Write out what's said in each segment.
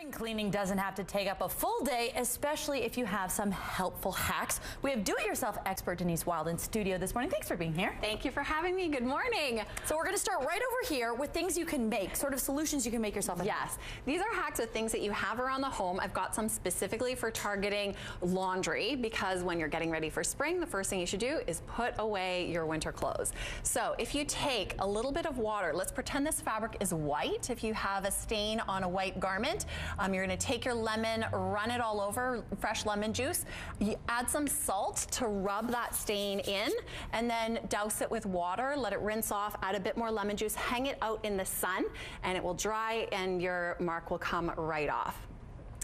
Spring cleaning doesn't have to take up a full day, especially if you have some helpful hacks. We have do-it-yourself expert Denise Wild in studio this morning. Thanks for being here. Thank you for having me. Good morning. So we're going to start right over here with things you can make, sort of solutions you can make yourself. Yes, these are hacks of things that you have around the home. I've got some specifically for targeting laundry because when you're getting ready for spring, the first thing you should do is put away your winter clothes. So if you take a little bit of water, let's pretend this fabric is white. If you have a stain on a white garment, um, you're gonna take your lemon, run it all over, fresh lemon juice. You add some salt to rub that stain in, and then douse it with water, let it rinse off, add a bit more lemon juice, hang it out in the sun, and it will dry and your mark will come right off.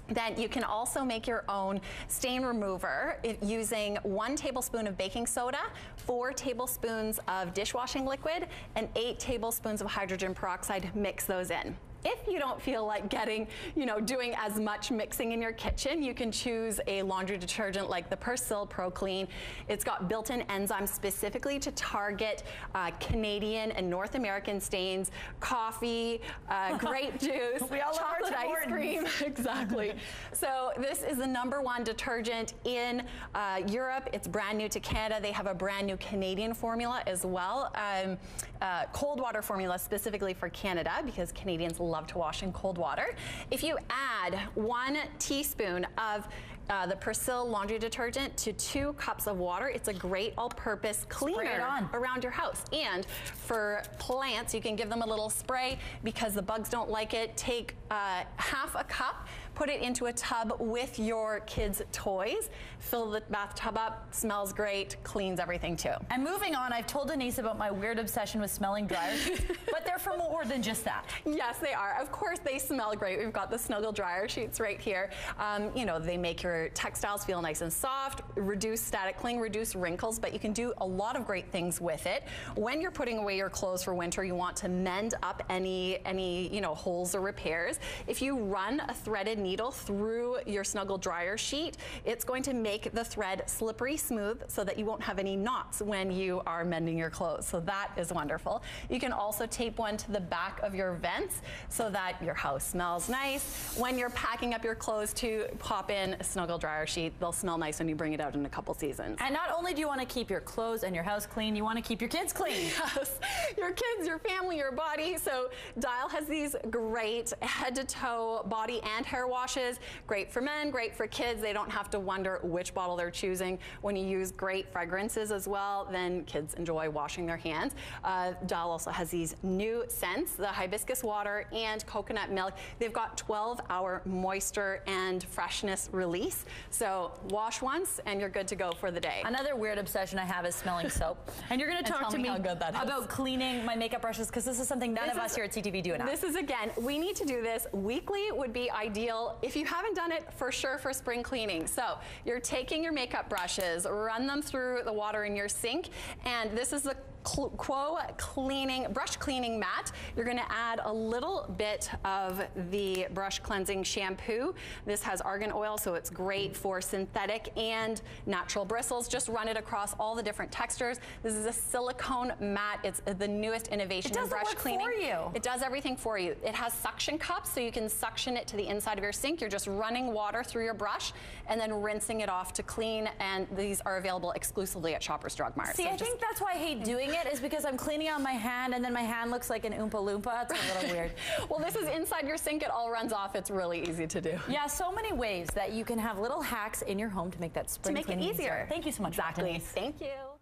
Then you can also make your own stain remover using one tablespoon of baking soda, four tablespoons of dishwashing liquid, and eight tablespoons of hydrogen peroxide. Mix those in. If you don't feel like getting, you know, doing as much mixing in your kitchen, you can choose a laundry detergent like the Persil Pro Clean. It's got built-in enzymes specifically to target uh, Canadian and North American stains, coffee, uh, grape juice, we all chocolate ice cream. exactly. so this is the number one detergent in uh, Europe. It's brand new to Canada. They have a brand new Canadian formula as well. Um, uh, cold water formula specifically for Canada because Canadians love love to wash in cold water. If you add one teaspoon of uh, the Persil laundry detergent to two cups of water. It's a great all-purpose cleaner around your house. And for plants, you can give them a little spray because the bugs don't like it. Take uh, half a cup, put it into a tub with your kids' toys, fill the bathtub up, smells great, cleans everything too. And moving on, I've told Denise about my weird obsession with smelling dryer sheets, but they're for more than just that. Yes, they are. Of course, they smell great. We've got the Snuggle dryer sheets right here. Um, you know, they make your textiles feel nice and soft, reduce static cling, reduce wrinkles, but you can do a lot of great things with it. When you're putting away your clothes for winter, you want to mend up any, any you know, holes or repairs. If you run a threaded needle through your Snuggle dryer sheet, it's going to make the thread slippery smooth so that you won't have any knots when you are mending your clothes. So that is wonderful. You can also tape one to the back of your vents so that your house smells nice. When you're packing up your clothes to pop in a Snuggle dryer sheet, they'll smell nice when you bring it out in a couple seasons. And not only do you want to keep your clothes and your house clean, you want to keep your kids clean. Yes, your kids, your family, your body. So Dial has these great head to toe body and hair washes. Great for men, great for kids. They don't have to wonder which bottle they're choosing. When you use great fragrances as well, then kids enjoy washing their hands. Uh, Dial also has these new scents, the hibiscus water and coconut milk. They've got 12 hour moisture and freshness release. So wash once and you're good to go for the day. Another weird obsession I have is smelling soap. And you're going to talk to me, me about cleaning my makeup brushes because this is something none this of is, us here at CTV do enough. This is again, we need to do this weekly would be ideal. If you haven't done it, for sure for spring cleaning. So you're taking your makeup brushes, run them through the water in your sink, and this is the Quo cleaning, brush cleaning mat. You're gonna add a little bit of the brush cleansing shampoo. This has argan oil, so it's great for synthetic and natural bristles. Just run it across all the different textures. This is a silicone mat. It's the newest innovation in brush cleaning. for you. It does everything for you. It has suction cups, so you can suction it to the inside of your sink. You're just running water through your brush and then rinsing it off to clean, and these are available exclusively at Shoppers Drug Mart. See, so I think that's why I hate doing it is because I'm cleaning on my hand and then my hand looks like an Oompa Loompa. It's a little weird. well, this is inside your sink. It all runs off. It's really easy to do. Yeah, so many ways that you can have little hacks in your home to make that spring To make it easier. easier. Thank you so much. Exactly. Thank you.